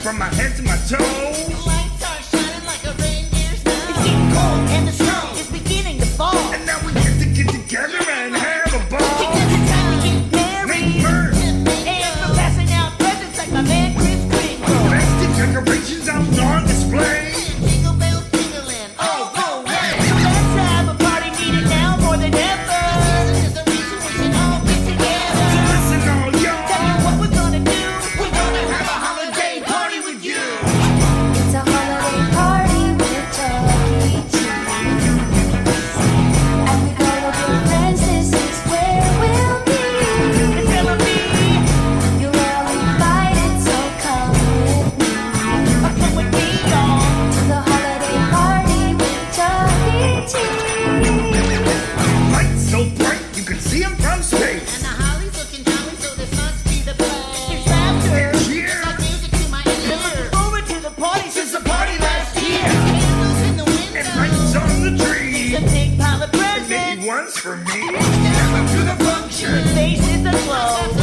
from my head to my toes. The lights are shining like a reindeer's nose. It's getting cold and the one's for me. Up to the function. Face is aglow.